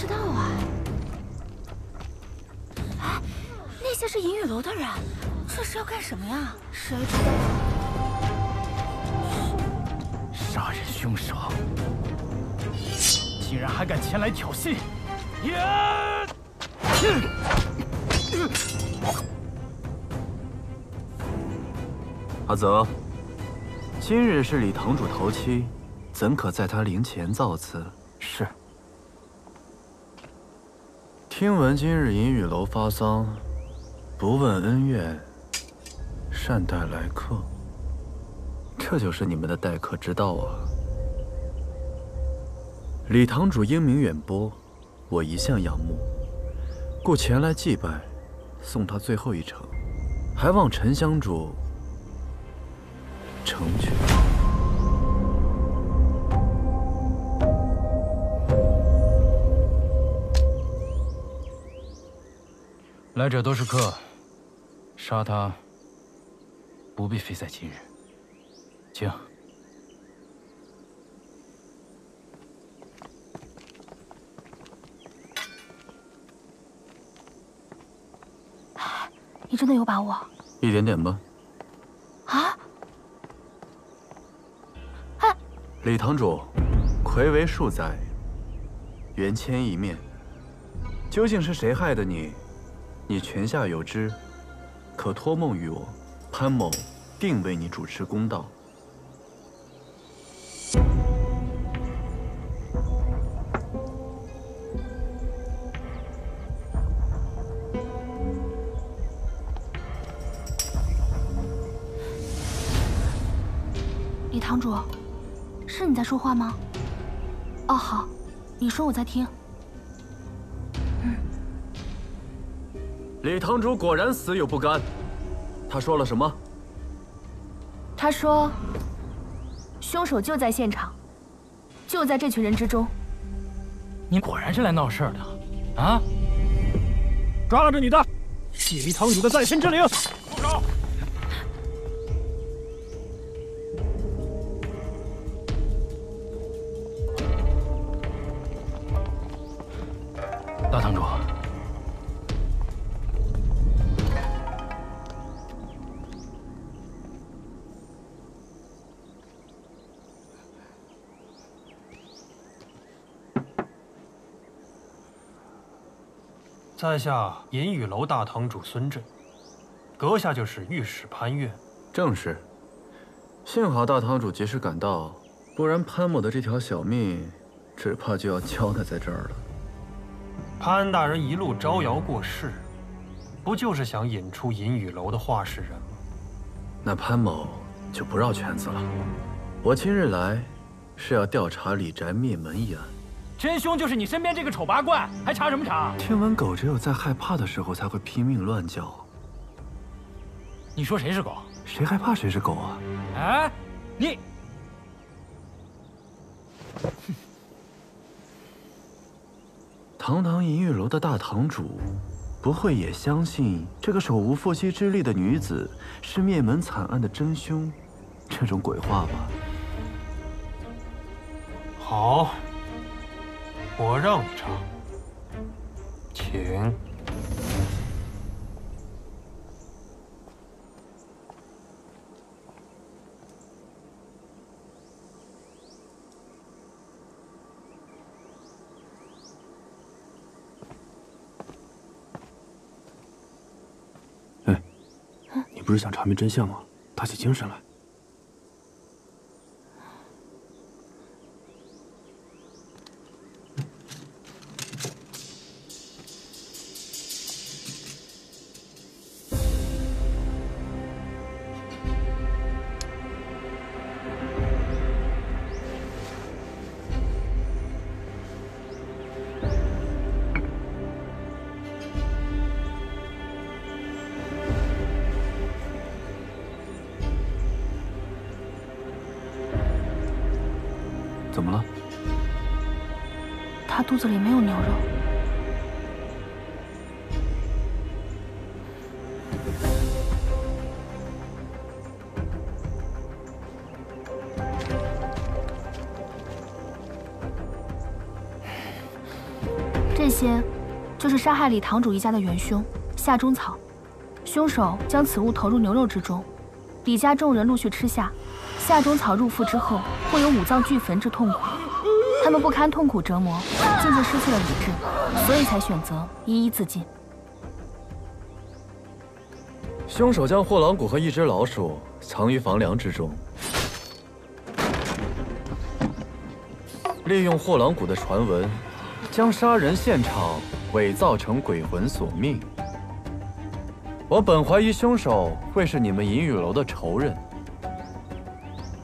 知道啊。哎，那些是银雨楼的人，这是要干什么呀？谁知道？杀人凶手，竟然还敢前来挑衅！呀！阿泽，今日是李堂主头七，怎可在他灵前造次？是。听闻今日银雨楼发丧，不问恩怨，善待来客，这就是你们的待客之道啊！李堂主英明远播，我一向仰慕，故前来祭拜，送他最后一程，还望陈香主成全。来者都是客，杀他不必非在今日。请。你真的有把握？一点点吧。啊？哎李堂主，魁为数载，缘牵一面，究竟是谁害的你？你泉下有知，可托梦于我，潘某定为你主持公道。李堂主，是你在说话吗？哦，好，你说我在听。李堂主果然死有不甘。他说了什么？他说，凶手就在现场，就在这群人之中。你果然是来闹事的，啊？抓了这女的，解离堂主的在身之灵。在下银雨楼大堂主孙震，阁下就是御史潘越。正是。幸好大堂主及时赶到，不然潘某的这条小命，只怕就要交代在这儿了。潘大人一路招摇过市，不就是想引出银雨楼的话事人吗？那潘某就不绕圈子了。我今日来，是要调查李宅灭门一案。真凶就是你身边这个丑八怪，还查什么查？听闻狗只有在害怕的时候才会拼命乱叫。你说谁是狗？谁害怕谁是狗啊？哎，你！堂堂银玉楼的大堂主，不会也相信这个手无缚鸡之力的女子是灭门惨案的真凶这种鬼话吧。好，我让你查，请。哎你不是想查明真相吗？打起精神来。杀害李堂主一家的元凶夏中草。凶手将此物投入牛肉之中，李家众人陆续吃下。夏中草入腹之后，会有五脏俱焚之痛苦。他们不堪痛苦折磨，渐渐失去了理智，所以才选择一一自尽。凶手将货郎骨和一只老鼠藏于房梁之中，利用货郎骨的传闻，将杀人现场伪造成鬼魂索命。我本怀疑凶手会是你们银雨楼的仇人。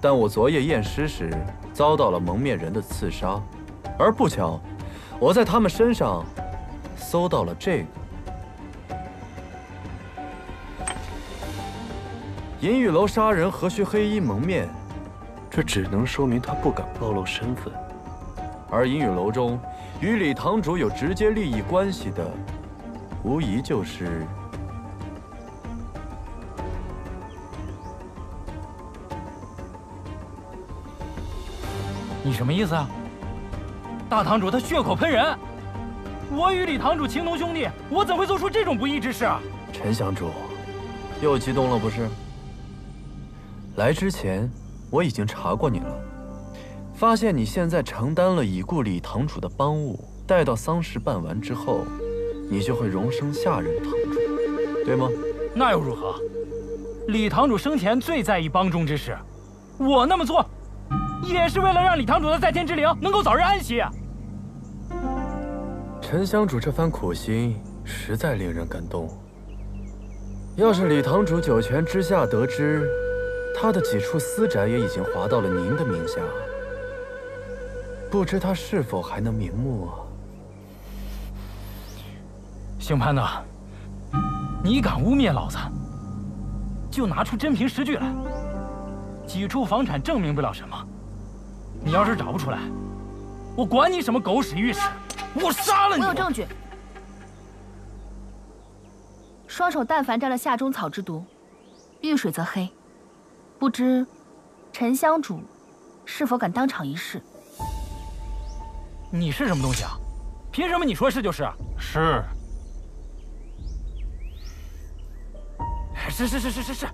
但我昨夜验尸时遭到了蒙面人的刺杀，而不巧，我在他们身上搜到了这个。银雨楼杀人何须黑衣蒙面？这只能说明他不敢暴露身份。而银雨楼中与李堂主有直接利益关系的，无疑就是。你什么意思啊？大堂主他血口喷人，我与李堂主情同兄弟，我怎会做出这种不义之事啊？陈香主，又激动了不是？来之前我已经查过你了，发现你现在承担了已故李堂主的帮务，待到丧事办完之后，你就会荣升下任堂主，对吗？那又如何？李堂主生前最在意帮中之事，我那么做。也是为了让李堂主的在天之灵能够早日安息。陈香主这番苦心实在令人感动。要是李堂主九泉之下得知，他的几处私宅也已经划到了您的名下，不知他是否还能瞑目啊？姓潘的，你敢污蔑老子，就拿出真凭实据来。几处房产证明不了什么。你要是找不出来，我管你什么狗屎御史，我杀了你！我有证据。双手但凡沾了夏中草之毒，遇水则黑。不知陈香主是否敢当场一试？你是什么东西啊？凭什么你说是就是？是。是是是是是是。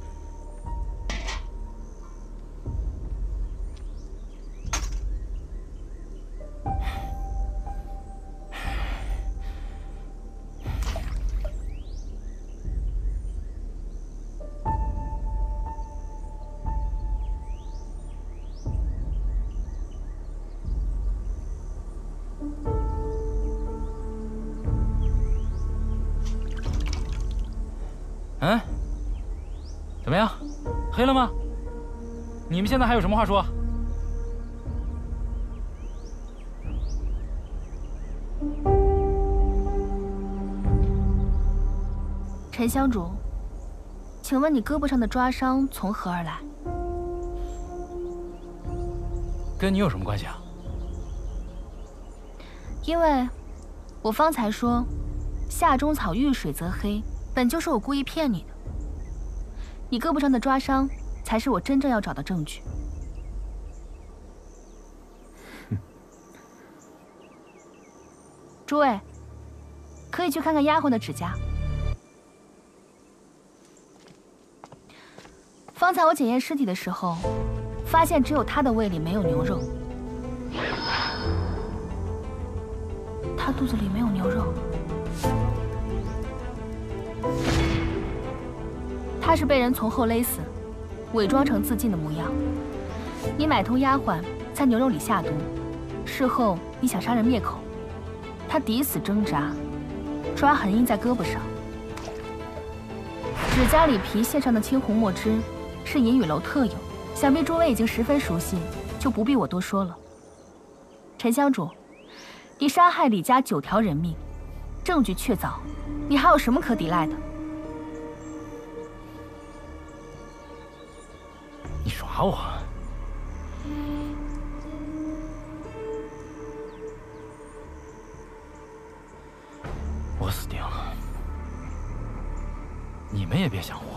现在还有什么话说？陈香主，请问你胳膊上的抓伤从何而来？跟你有什么关系啊？因为，我方才说，夏中草遇水则黑。本就是我故意骗你的，你胳膊上的抓伤才才是我真正要找的证据。诸位，可以去看看丫鬟的指甲。方才我检验尸体的时候，发现只有她的胃里没有牛肉，她肚子里没有牛肉。她是被人从后勒死，伪装成自尽的模样。你买通丫鬟，在牛肉里下毒，事后你想杀人灭口。他抵死挣扎，抓痕印在胳膊上，指甲里皮屑上的青红墨汁是银雨楼特有，想必诸位已经十分熟悉，就不必我多说了。陈香主，你杀害李家九条人命，证据确凿，你还有什么可抵赖的？打我？我死定了！你们也别想活！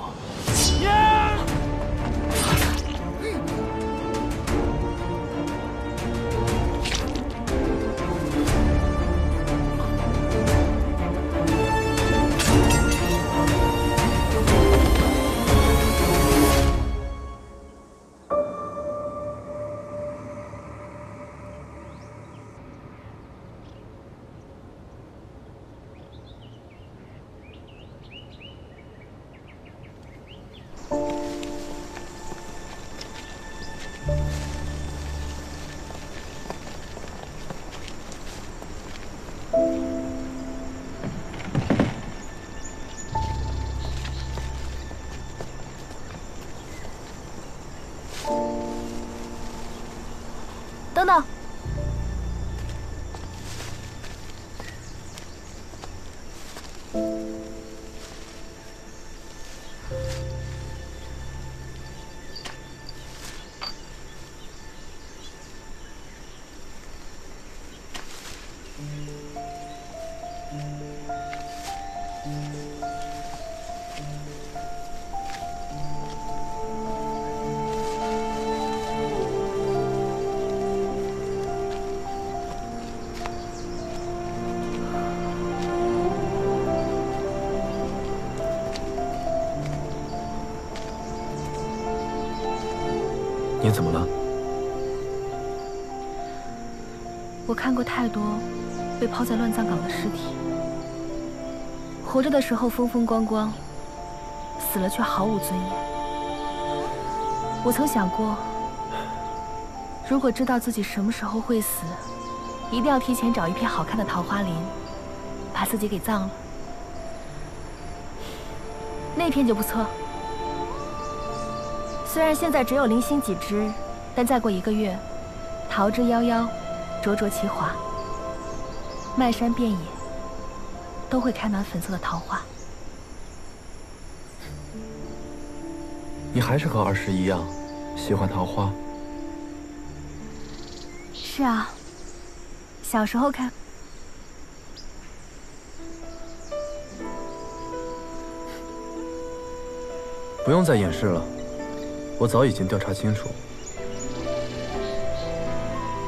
怎么了？我看过太多被抛在乱葬岗的尸体，活着的时候风风光光，死了却毫无尊严。我曾想过，如果知道自己什么时候会死，一定要提前找一片好看的桃花林，把自己给葬了。那片就不错。虽然现在只有零星几只，但再过一个月，桃之夭夭，灼灼其华，漫山遍野都会开满粉色的桃花。你还是和儿时一样，喜欢桃花。是啊，小时候看。不用再掩饰了。我早已经调查清楚，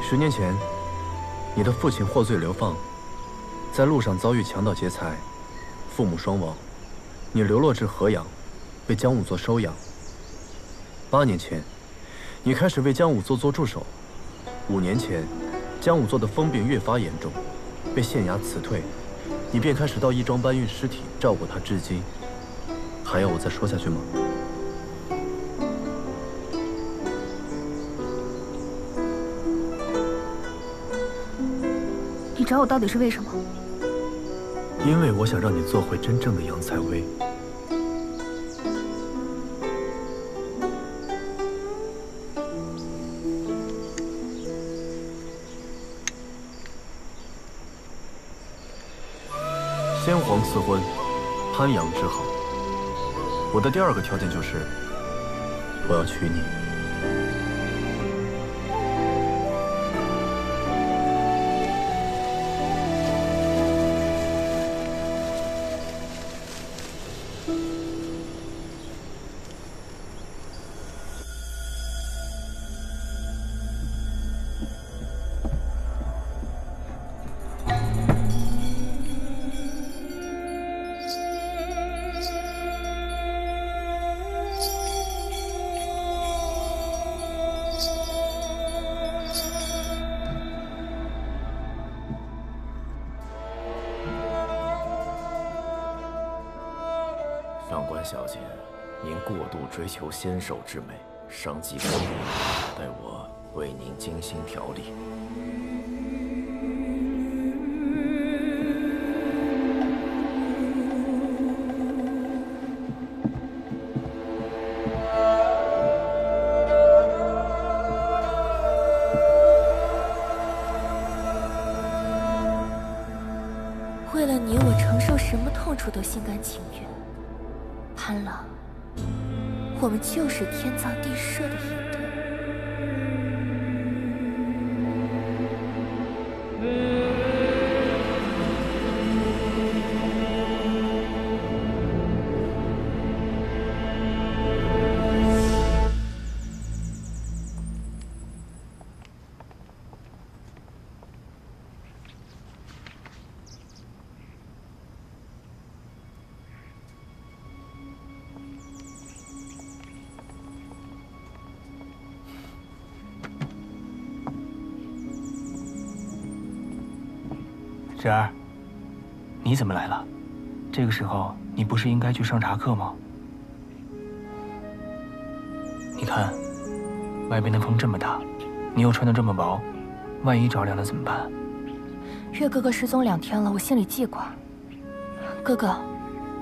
十年前，你的父亲获罪流放，在路上遭遇强盗劫财，父母双亡，你流落至河阳，被江武作收养。八年前，你开始为江武作做助手，五年前，江武作的疯病越发严重，被县衙辞退，你便开始到义庄搬运尸体，照顾他至今。还要我再说下去吗？找我到底是为什么？因为我想让你做回真正的杨采薇。先皇赐婚，潘阳之好。我的第二个条件就是，我要娶你。之美，伤及肝肾，待我为您精心调理。天造地设的一芷儿，你怎么来了？这个时候你不是应该去上茶课吗？你看，外边的风这么大，你又穿得这么薄，万一着凉了怎么办？月哥哥失踪两天了，我心里记挂。哥哥，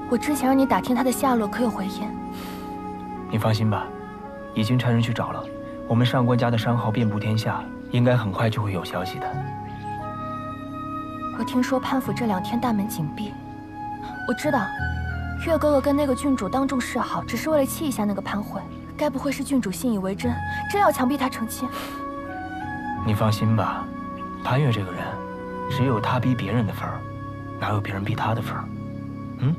我之前让你打听他的下落，可有回音？你放心吧，已经差人去找了。我们上官家的商号遍布天下，应该很快就会有消息的。我听说潘府这两天大门紧闭，我知道，月哥哥跟那个郡主当众示好，只是为了气一下那个潘慧。该不会是郡主信以为真，真要强逼他成亲？你放心吧，潘越这个人，只有他逼别人的份儿，哪有别人逼他的份儿？嗯？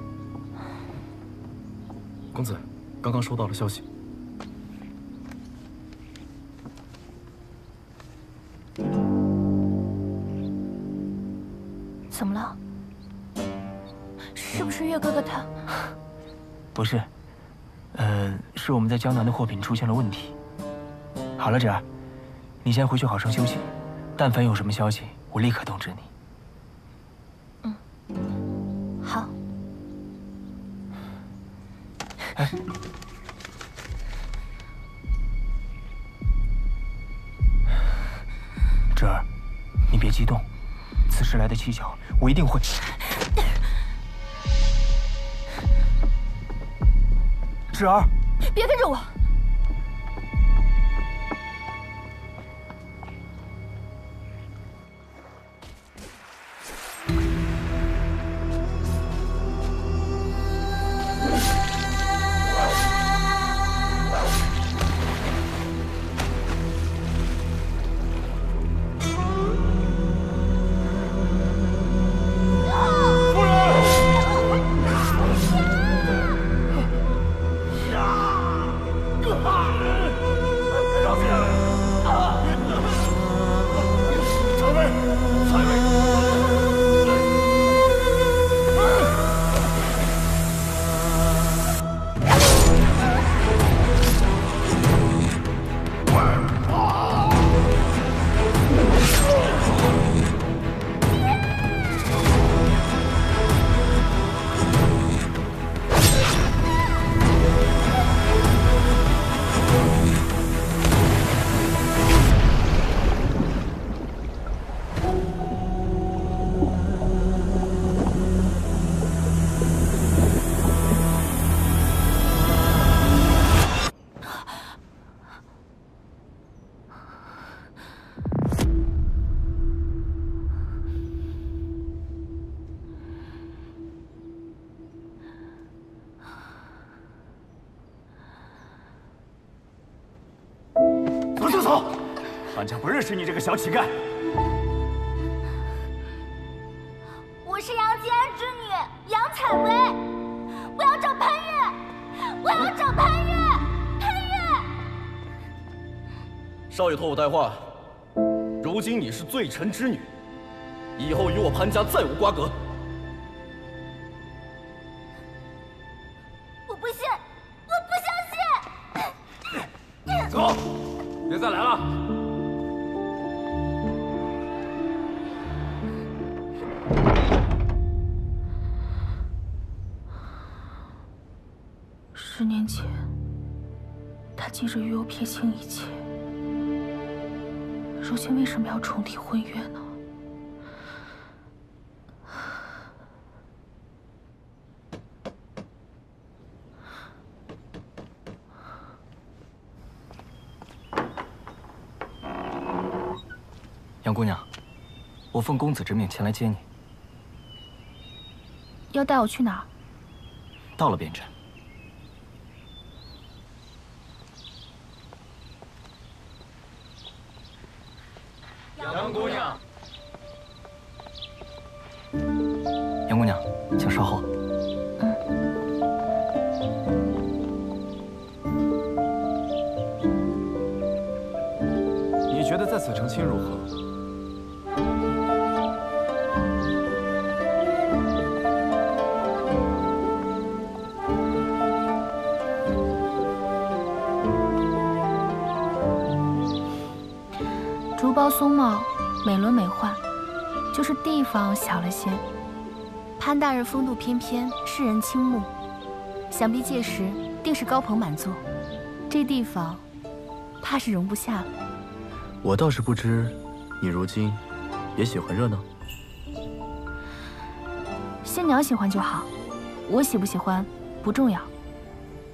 公子，刚刚收到了消息。在江南的货品出现了问题。好了，芷儿，你先回去好生休息。但凡有什么消息，我立刻通知你。嗯好。哎，芷儿，你别激动，此事来得蹊跷，我一定会。芷儿，别跟着我！小乞丐。我是杨吉安之女杨采薇，我要找潘越，我要找潘越，潘越。少爷托我带话，如今你是罪臣之女，以后与我潘家再无瓜葛。重提婚约呢？杨姑娘，我奉公子之命前来接你。要带我去哪儿？到了便知。松茂，美轮美奂，就是地方小了些。潘大人风度翩翩，世人倾慕，想必届时定是高朋满座，这地方怕是容不下了。我倒是不知，你如今也喜欢热闹。新娘喜欢就好，我喜不喜欢不重要。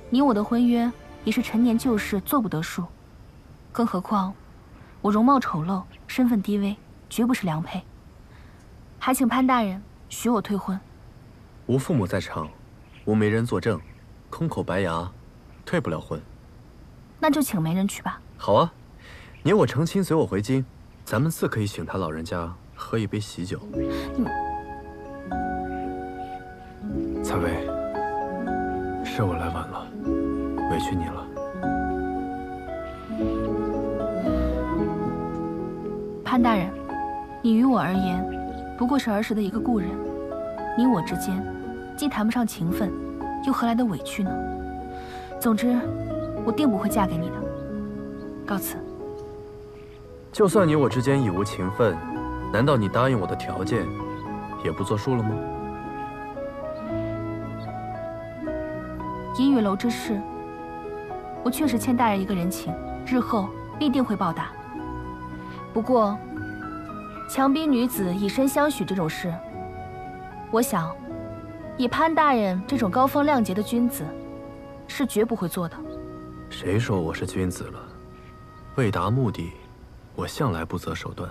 你我的婚约已是陈年旧事，做不得数。更何况，我容貌丑陋，身份低微，绝不是良配。还请潘大人许我退婚。无父母在场，无媒人作证，空口白牙，退不了婚。那就请媒人去吧。好啊，你我成亲，随我回京，咱们自可以请他老人家喝一杯喜酒。采薇，是我来晚了，委屈你了。潘大人，你于我而言，不过是儿时的一个故人。你我之间，既谈不上情分，又何来的委屈呢？总之，我定不会嫁给你的。告辞。就算你我之间已无情分，难道你答应我的条件，也不作数了吗？银雨楼之事，我确实欠大人一个人情，日后必定会报答。不过，强逼女子以身相许这种事，我想，以潘大人这种高风亮节的君子，是绝不会做的。谁说我是君子了？为达目的，我向来不择手段。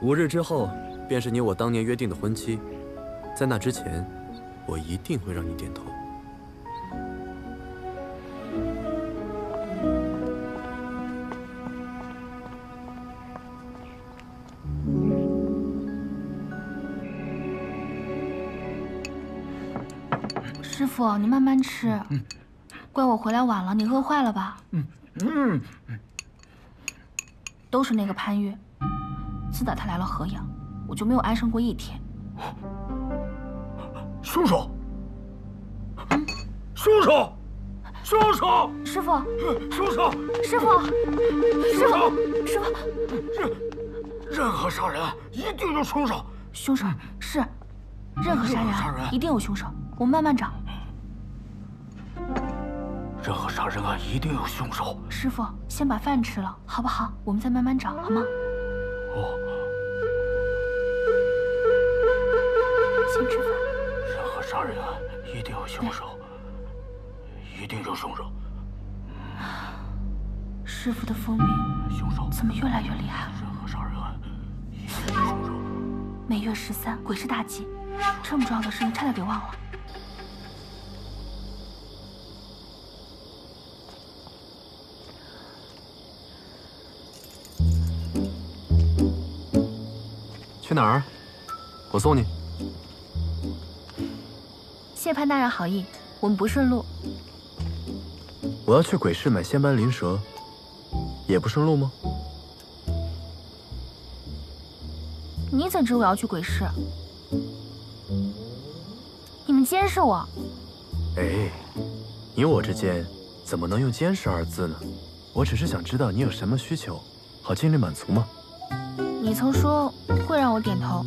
五日之后，便是你我当年约定的婚期，在那之前，我一定会让你点头。傅，你慢慢吃。怪我回来晚了，你饿坏了吧？嗯嗯，都是那个潘玉，自打他来了河阳，我就没有安生过一天。凶手！凶手！凶手！师傅！凶手！师傅！师傅！师傅！任任何杀人案一定有凶手。凶手是任何杀人案一定有凶手，我们慢慢找。任何杀人案一定有凶手。师傅，先把饭吃了，好不好？我们再慢慢找，好吗？哦。先吃饭。任何杀人案一定有凶手，一定有凶手。师傅的风铃，凶手怎么越来越厉害了？任何杀人案一定有凶手。每月十三，鬼市大吉，这么重要的事情差点给忘了。去哪儿？我送你。谢潘大人好意，我们不顺路。我要去鬼市买仙斑灵蛇，也不顺路吗？你怎知我要去鬼市？你们监视我？哎，你我之间怎么能用监视二字呢？我只是想知道你有什么需求，好尽力满足吗？你曾说会让我点头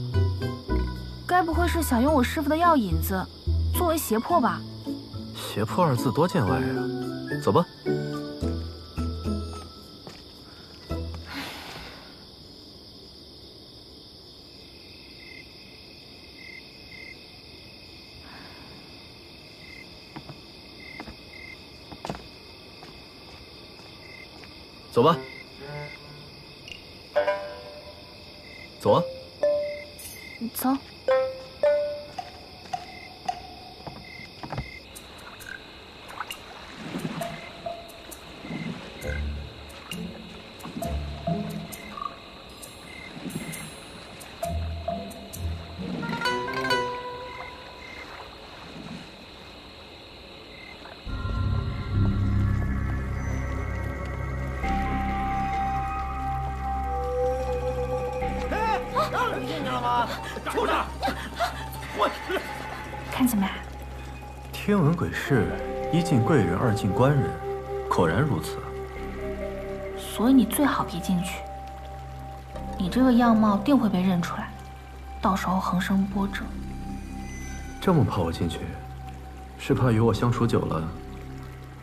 该不会是想用我师父的药引子作为胁迫吧？胁迫二字多见外啊走吧。走吧。走啊！走。闻鬼市一进贵人，二进官人，果然如此。所以你最好别进去。你这个样貌定会被认出来，到时候横生波折。这么怕我进去，是怕与我相处久了，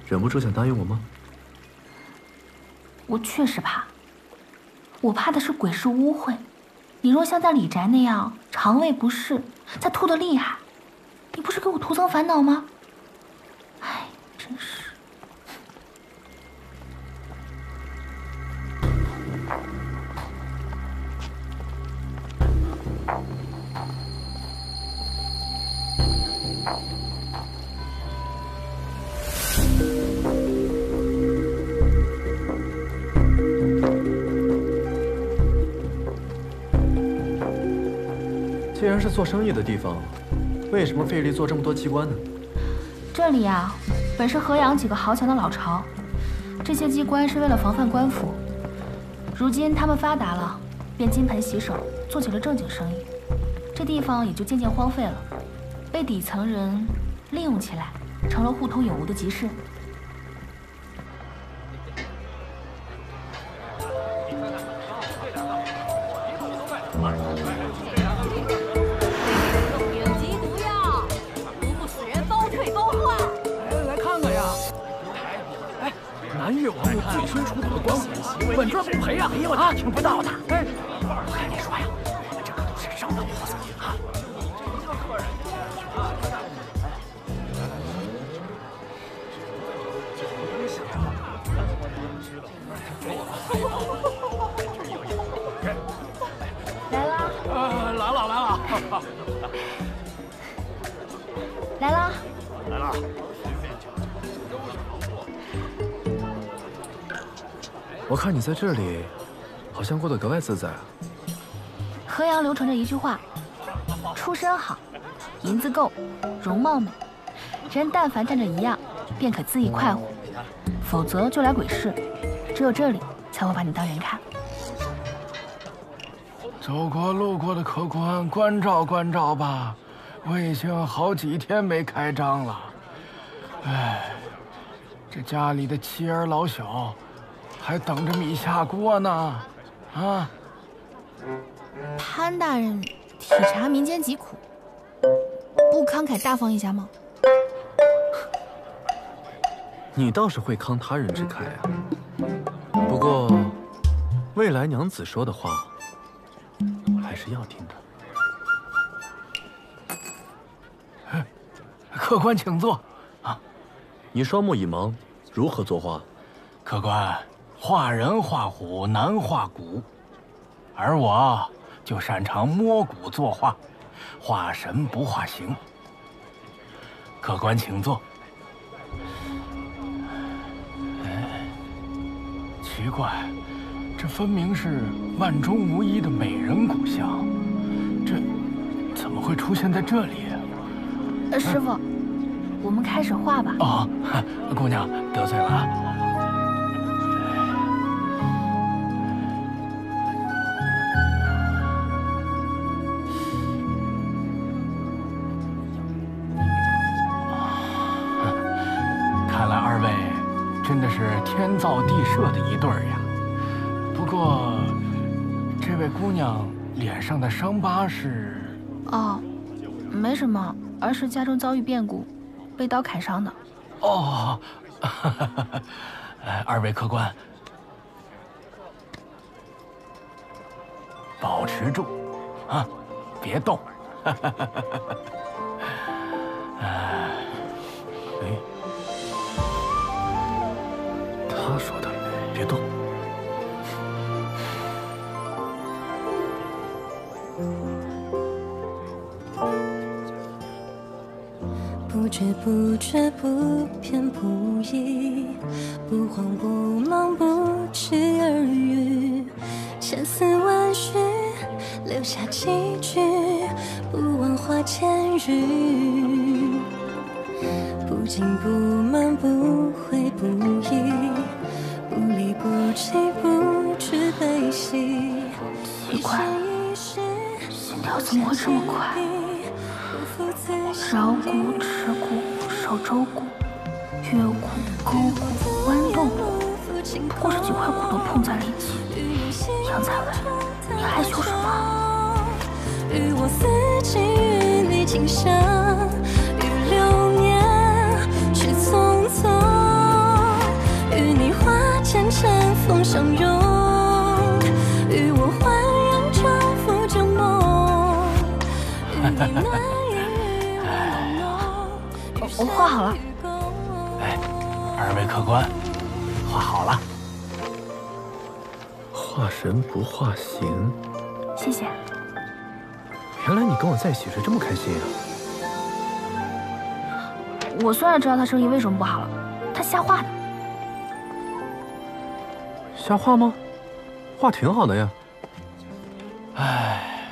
忍不住想答应我吗？我确实怕。我怕的是鬼市污秽。你若像在李宅那样肠胃不适，再吐得厉害，你不是给我徒增烦恼吗？然是做生意的地方，为什么费力做这么多机关呢？这里啊，本是河阳几个豪强的老巢，这些机关是为了防范官府。如今他们发达了，便金盆洗手，做起了正经生意，这地方也就渐渐荒废了，被底层人利用起来，成了互通有无的集市。听不到的。哎，我跟你说呀，我们这可都是生的货色啊！来啦！呃，来了来了，来啦！来了。我看你在这里，好像过得格外自在啊。河阳流传着一句话：出身好，银子够，容貌美，人但凡站着一样，便可恣意快活；否则就来鬼市，只有这里才会把你当人看。走过路过的客官，关照关照吧，我已经好几天没开张了。哎，这家里的妻儿老小，还等着米下锅呢。啊，潘大人体察民间疾苦，不慷慨大方一下吗？你倒是会慷他人之慨啊。不过，未来娘子说的话，我还是要听的。客官请坐。啊，你双目已盲，如何作画？客官，画人画虎难画骨，而我就擅长摸骨作画，画神不画形。客官请坐。哎，奇怪，这分明是万中无一的美人骨像，这怎么会出现在这里？呃，师傅，我们开始画吧。哦，姑娘得罪了天造地设的一对儿呀。不过，这位姑娘脸上的伤疤是……哦，没什么，儿时家中遭遇变故，被刀砍伤的。哦，哎，二位客官，保持住，啊，别动。哎，知不觉，不偏不倚，不慌不忙，不期而遇，千丝万绪，留下几句，不枉花间雨。不紧不慢，不悔不疑，不离不弃，不惧悲喜。奇怪，心跳怎么会这么快？桡骨、尺骨、手肘骨、月骨、勾骨、弯动，不过是几块骨头碰在了一起。杨采薇，你害羞什么？与我四季，与你今生，与流年去匆匆，与你花间尘封相拥，与我焕然重复旧梦，与你那我画好了。哎，二位客官，画好了。画神不画形。谢谢。原来你跟我在一起是这么开心啊！我虽然知道他生意为什么不好了，他瞎画的。瞎画吗？画挺好的呀。唉，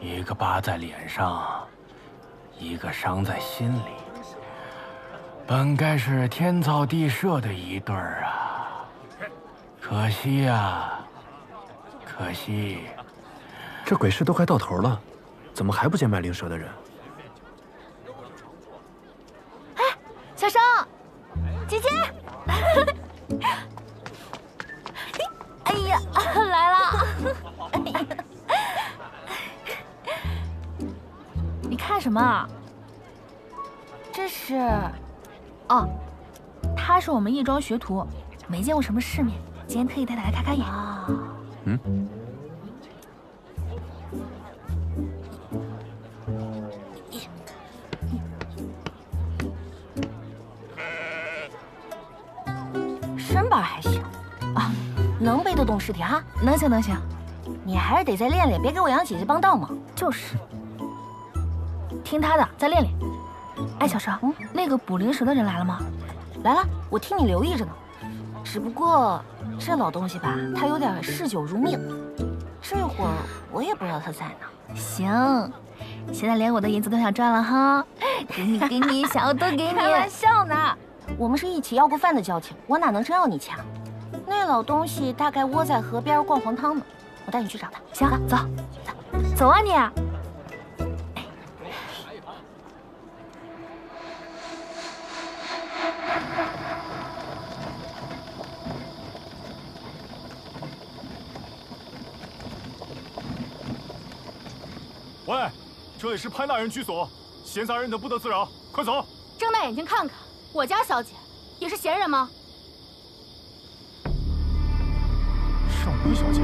一个疤在脸上。一个伤在心里，本该是天造地设的一对儿啊，可惜呀，可惜。这鬼市都快到头了，怎么还不见卖灵蛇的人？哎，小生，姐姐，哎呀，来了。看什么？这是，哦，他是我们义庄学徒，没见过什么世面，今天特意带他来开开眼。嗯。身板还行啊，能背得动尸体哈？能行能行，你还是得再练练，别给我杨姐姐帮倒忙。就是。听他的，再练练。哎，小生，嗯，那个捕灵蛇的人来了吗？来了，我替你留意着呢。只不过这老东西吧，他有点嗜酒如命，这会儿我也不知道他在哪。行，现在连我的银子都想赚了哈。给你，给你，想要都给你。开玩笑呢，我们是一起要过饭的交情，我哪能真要你钱？那老东西大概窝在河边灌黄汤呢，我带你去找他。行，走，走，走啊你。这里是潘大人居所，闲杂人等不得自扰，快走！睁大眼睛看看，我家小姐也是闲人吗？上官小姐。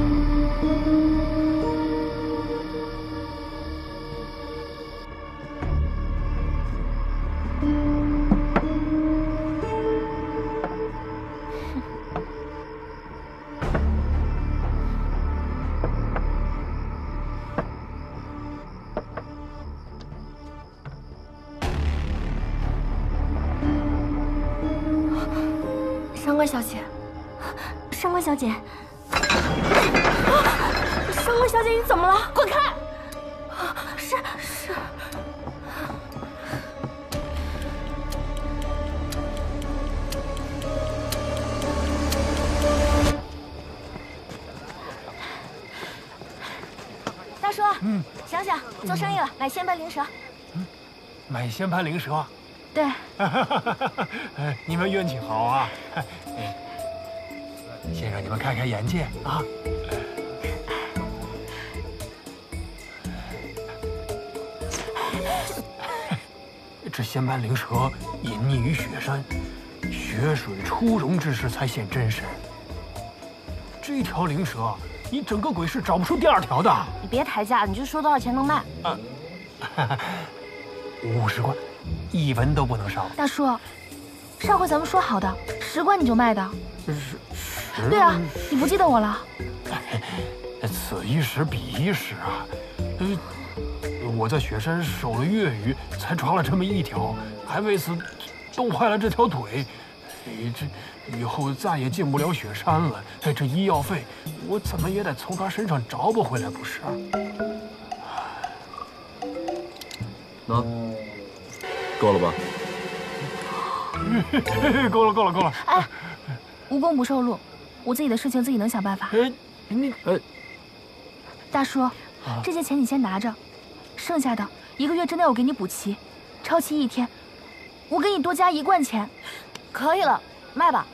嗯，想想做生意了，买仙斑灵蛇。嗯，买仙斑灵蛇。对，你们运气好啊！先让你们开开眼界啊！这仙斑灵蛇隐匿于雪山，雪水初融之时才现真身。这条灵蛇，你整个鬼市找不出第二条的。你别抬价，你就说多少钱能卖？啊 五十贯。一文都不能少。大叔，上回咱们说好的十贯你就卖的。十十。对啊，你不记得我了？此一时彼一时啊。呃我在雪山守了月余，才抓了这么一条，还为此冻坏了这条腿。你，这以后再也进不了雪山了。哎，这医药费我怎么也得从他身上找补回来，不是？那够了吧？够了，够了，够了！哎，无功不受禄，我自己的事情自己能想办法。哎，你哎，大叔，这些钱你先拿着，剩下的一个月之内我给你补齐，超期一天，我给你多加一贯钱。可以了，卖吧。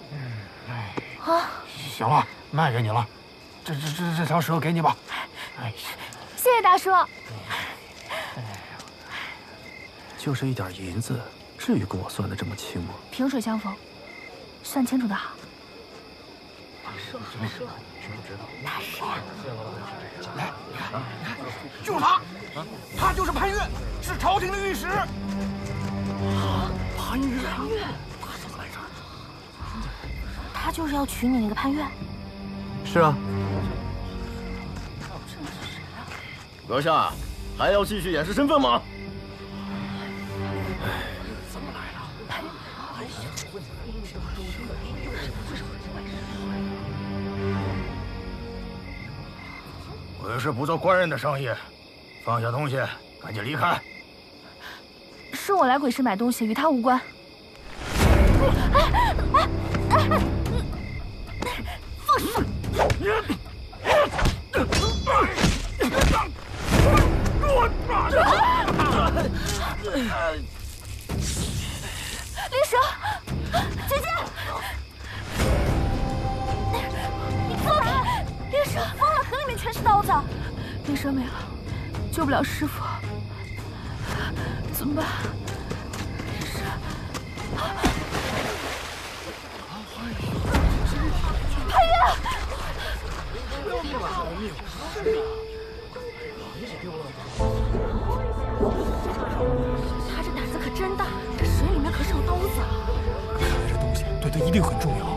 哎，啊，行了，卖给你了，这这这这条蛇给你吧。哎，谢谢大叔。就是一点银子。至于跟我算的这么清吗？萍水相逢，算清楚的好。他是谁？来，你看，你看，就是他，他就是潘越，是朝廷的御史。潘越，潘越，他怎么来这儿？他就是要娶你那个潘越。是啊。阁下，还要继续掩饰身份吗？怎么来了鬼市不做官人的生意，放下东西，赶紧离开。是我来鬼市买东西，与他无关。放灵蛇，姐姐，你疯了！灵蛇疯了，河里面全是刀子，灵蛇没了，救不了师傅，怎么办？灵蛇，潘越，要命了！要命！一定很重要。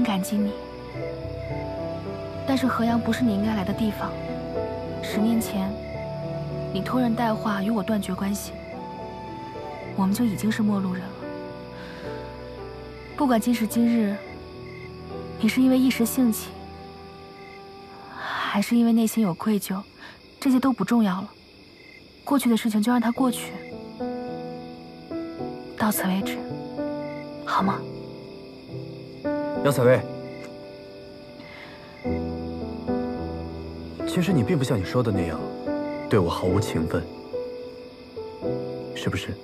很感激你。但是河阳不是你应该来的地方。十年前，你托人带话与我断绝关系，我们就已经是陌路人了。不管今时今日，你是因为一时兴起，还是因为内心有愧疚，这些都不重要了。过去的事情就让它过去。到此为止，好吗？姚采薇，其实你并不像你说的那样，对我毫无情分，是不是？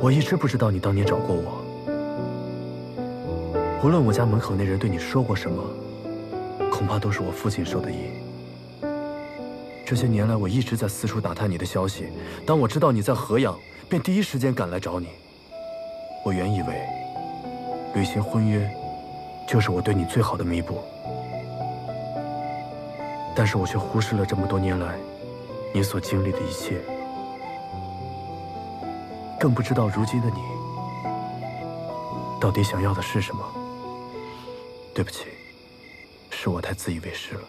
我一直不知道你当年找过我，无论我家门口那人对你说过什么，恐怕都是我父亲授的意。这些年来，我一直在四处打探你的消息。当我知道你在河阳，便第一时间赶来找你。我原以为履行婚约就是我对你最好的弥补，但是我却忽视了这么多年来你所经历的一切，更不知道如今的你到底想要的是什么。对不起，是我太自以为是了。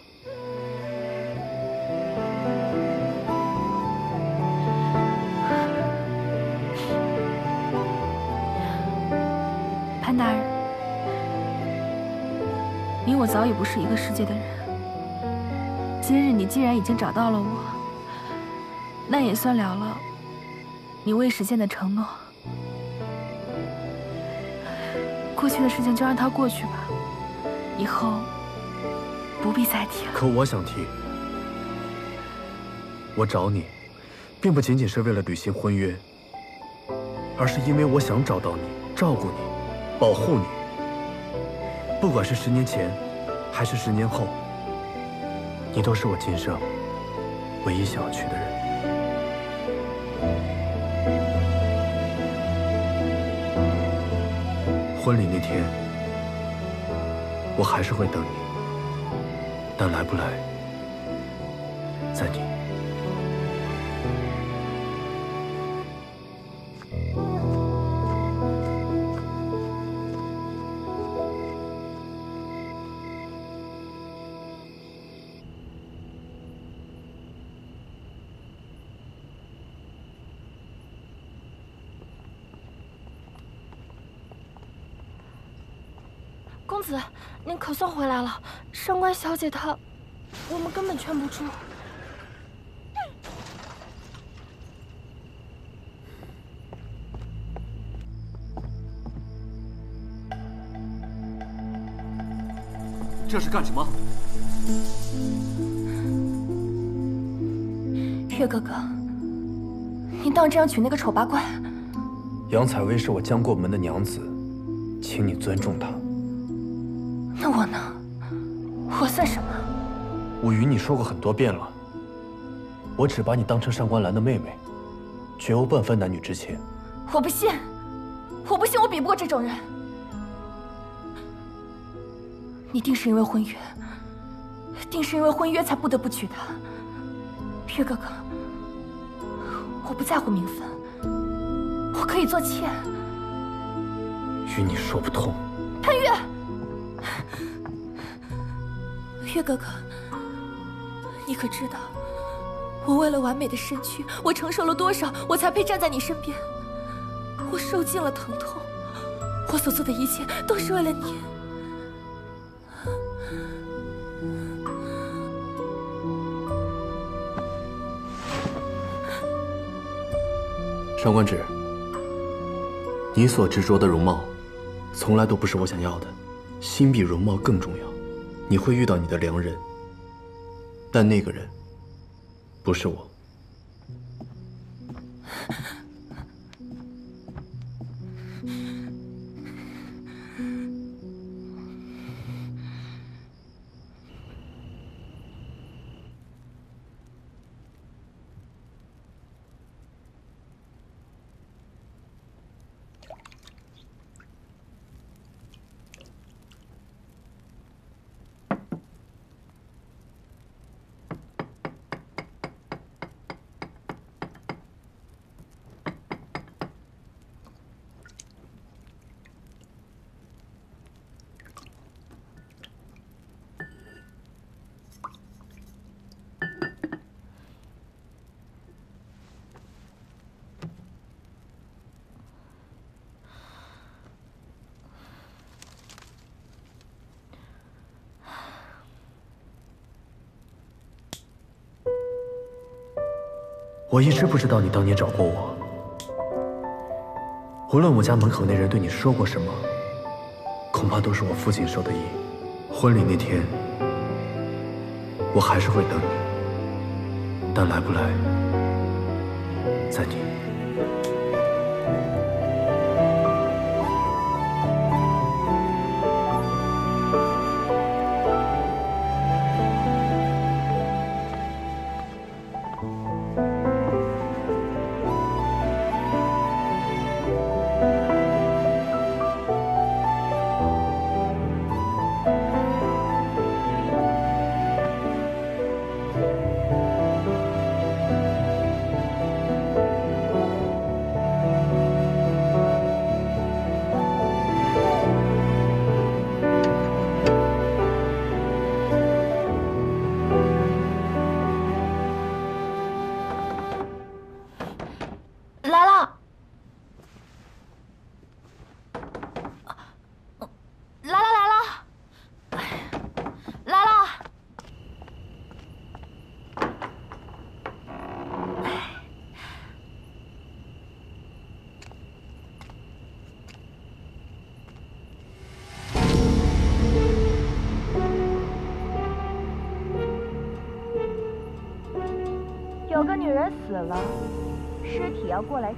早已不是一个世界的人。今日你既然已经找到了我，那也算了了你未实现的承诺。过去的事情就让它过去吧，以后不必再提了。可我想提，我找你，并不仅仅是为了履行婚约，而是因为我想找到你，照顾你。保护你，不管是十年前，还是十年后，你都是我今生唯一想要娶的人。婚礼那天，我还是会等你，但来不来，公子，您可算回来了。上官小姐她，我们根本劝不住。这是干什么？月哥哥，你当真要娶那个丑八怪？杨采薇是我将过门的娘子，请你尊重她。我算什么？我与你说过很多遍了，我只把你当成上官兰的妹妹，绝无半分男女之情。我不信，我不信我比不过这种人。你定是因为婚约，定是因为婚约才不得不娶她。月哥哥，我不在乎名分，我可以做妾。与你说不通。岳哥哥，你可知道，我为了完美的身躯，我承受了多少，我才配站在你身边？我受尽了疼痛，我所做的一切都是为了你。上官芷，你所执着的容貌，从来都不是我想要的，心比容貌更重要。你会遇到你的良人，但那个人不是我。我一直不知道你当年找过我。无论我家门口那人对你说过什么，恐怕都是我父亲授的意。婚礼那天，我还是会等你，但来不来，在你。死了，尸体要过来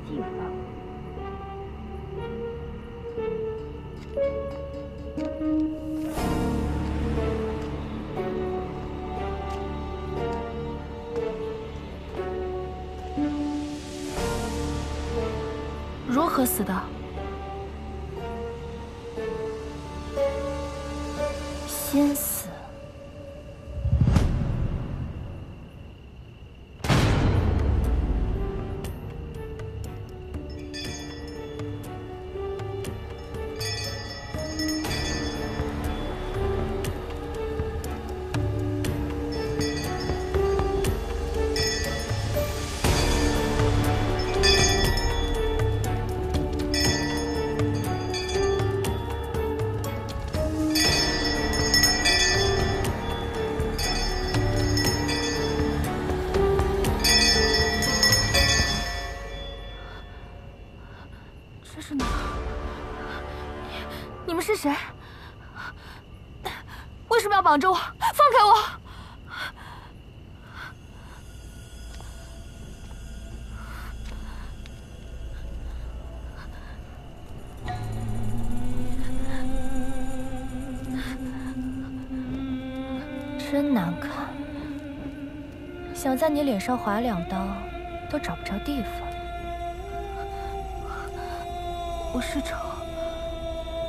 为什么要绑着我？放开我！真难看，想在你脸上划两刀，都找不着地方。我是丑，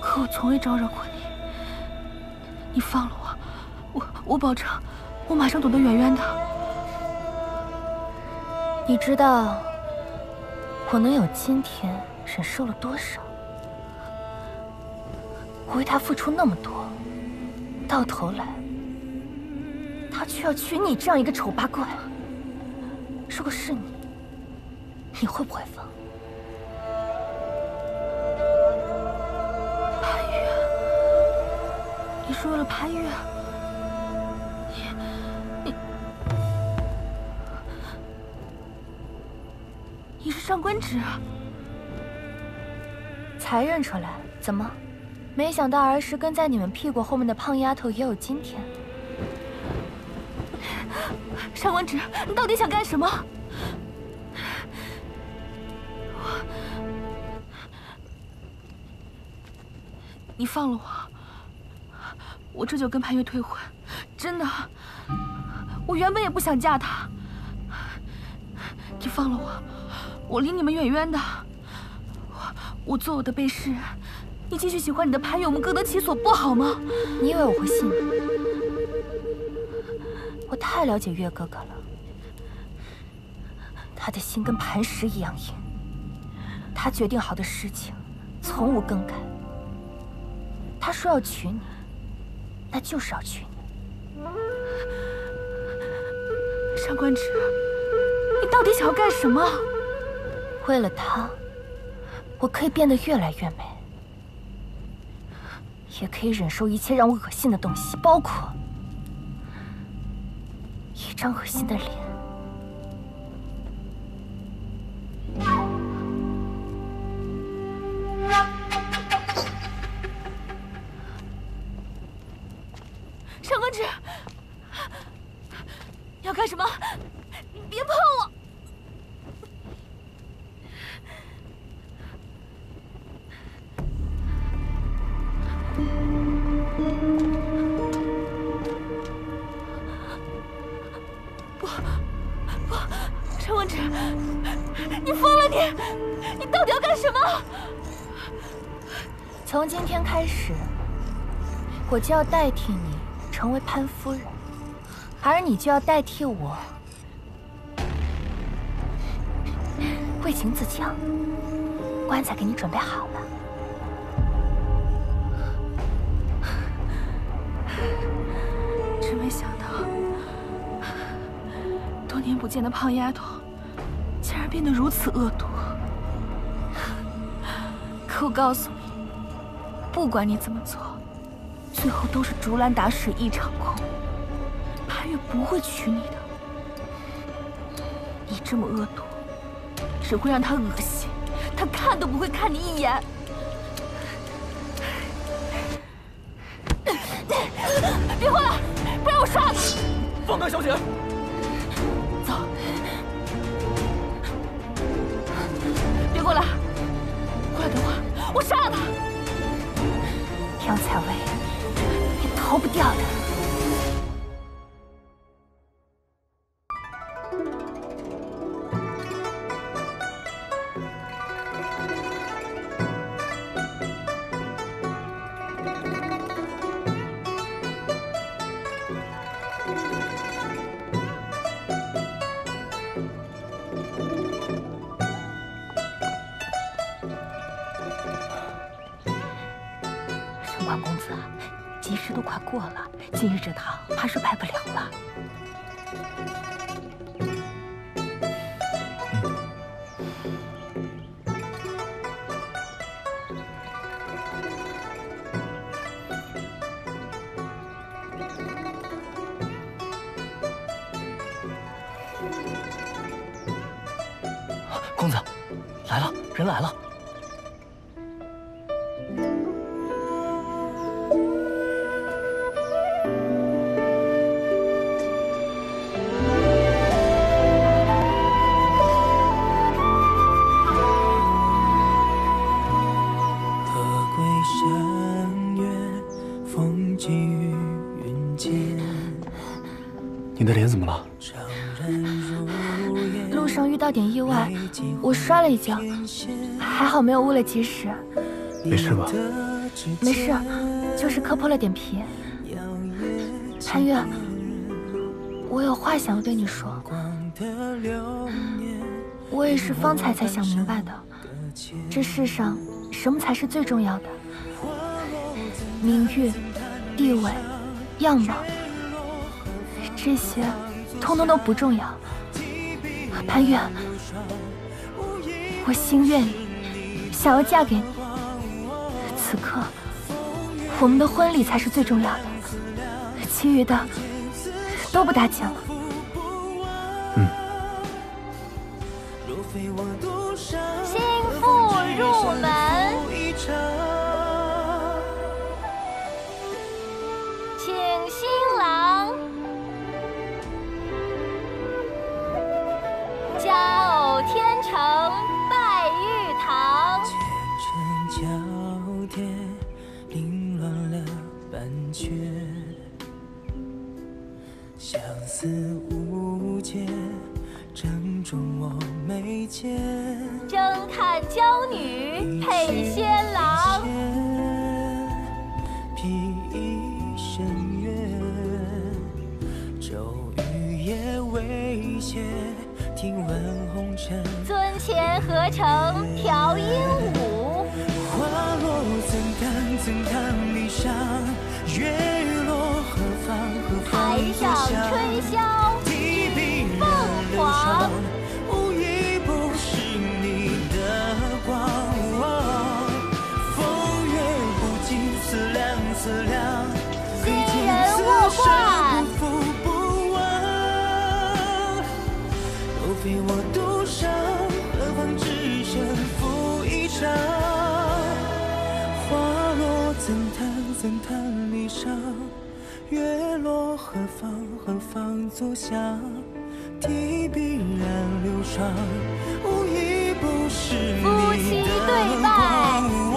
可我从未招惹过你。你放了我，我我保证，我马上躲得远远的。你知道我能有今天，忍受了多少？我为他付出那么多，到头来，他却要娶你这样一个丑八怪。如果是你，你会不会放？潘越，你是为了潘越？上官芷？才认出来？怎么？没想到儿时跟在你们屁股后面的胖丫头也有今天。上官芷，你到底想干什么？你放了我，我这就跟潘越退婚。真的，我原本也不想嫁他。你放了我，我离你们远远的。我我做我的背诗人，你继续喜欢你的潘越，我们各得其所，不好吗？你以为我会信你？我太了解月哥哥了，他的心跟磐石一样硬。他决定好的事情，从无更改。他说要娶你，那就是要娶你。上官芷，你到底想要干什么？为了他，我可以变得越来越美，也可以忍受一切让我恶心的东西，包括一张恶心的脸。要代替你成为潘夫人，而你就要代替我为情自强。棺材给你准备好了。真没想到，多年不见的胖丫头，竟然变得如此恶毒。可我告诉你，不管你怎么做，最后都是竹篮打水一场空。潘月不会娶你的，你这么恶毒，只会让他恶心，他看都不会看你一眼。别过来，不然我杀了你！放开小姐！我摔了一跤，还好没有误了吉时。没事吧？没事，就是磕破了点皮。潘越，我有话想要对你说。我也是方才才想明白的，这世上什么才是最重要的？名誉、地位、样貌，这些通通都不重要。潘越，我心愿想要嫁给你。此刻，我们的婚礼才是最重要的，其余的都不打紧了。怎叹怎叹离殇，月落何方何方足响？提笔染流霜，无一不是你夫妻的对拜光。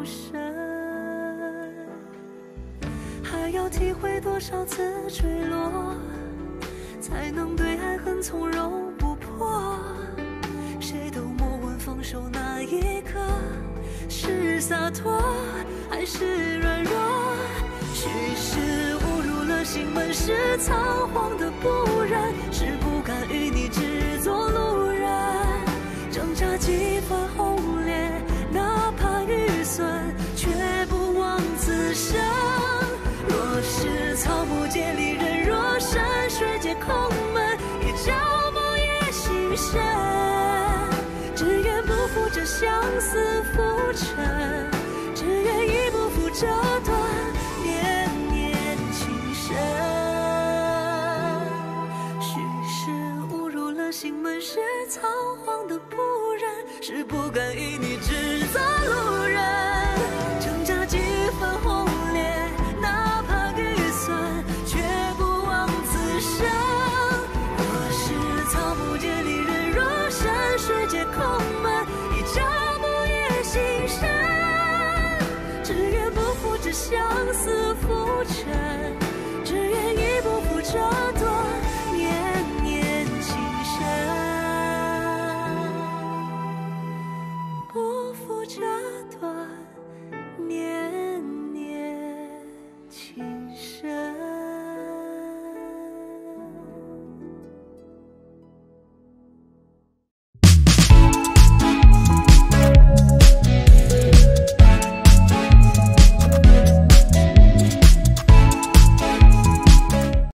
没入神。还要体会多少次坠落，才能对爱恨从容不迫？谁都莫问放手那一刻是洒脱还是软弱。许是误入了心门，是仓皇的不忍，是不敢与你只做路人。挣扎几番夜空门，一朝暮夜心深。只愿不负这相思浮沉，只愿亦不负这段